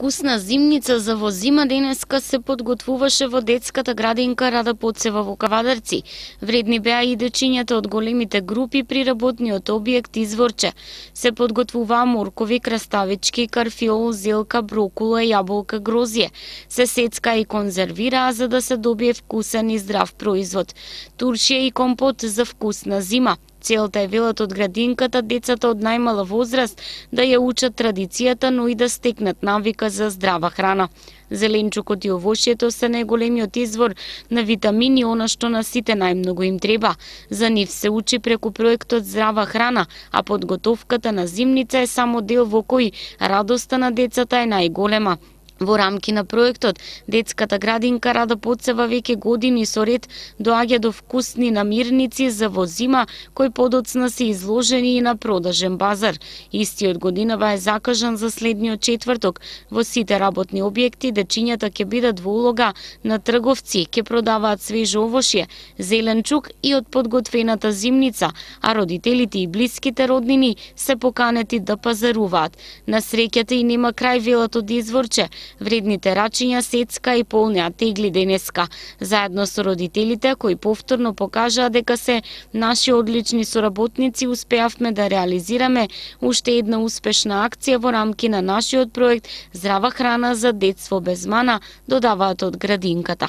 Вкусна зимница за во зима денеска се подготвуваше во детската градинка Рада Подсева во Кавадарци. Вредни беа и дечињата од големите групи при работниот објект Изворче. Се подготвуваа моркови, краставички, карфиол, зелка, брокула, јаболка, грозје. Се сецка и конзервираа за да се добие вкусен и здрав производ. Туршија и компот за вкусна зима. Целта е велат од градинката децата од најмала возраст да ја учат традицијата, но и да стекнат навика за здрава храна. Зеленчукот и овошјето се најголемиот извор на витамини, она што на сите најмногу им треба. За нив се учи преку проектот Здрава храна, а подготовката на зимница е само дел во кој радоста на децата е најголема. Во рамки на проектот, детската градинка Рада Поцева веќе години со ред доаѓа до вкусни намирници за во зима, кои подоцна се изложени и на продажен базар. Истиот годинава е закажан за следниот четврток. Во сите работни објекти дечињата ќе бидат во улога на трговци, ќе продаваат свежо овошје, зеленчук и од подготвената зимница, а родителите и блиските роднини се поканети да пазаруваат. На среќата и нема крај велат од изворче, Вредните рачиња сецка и полнеа тегли денеска, заедно со родителите кои повторно покажаа дека се наши одлични соработници успеавме да реализираме уште една успешна акција во рамки на нашиот проект Здрава храна за детство без мана, додаваат од градинката.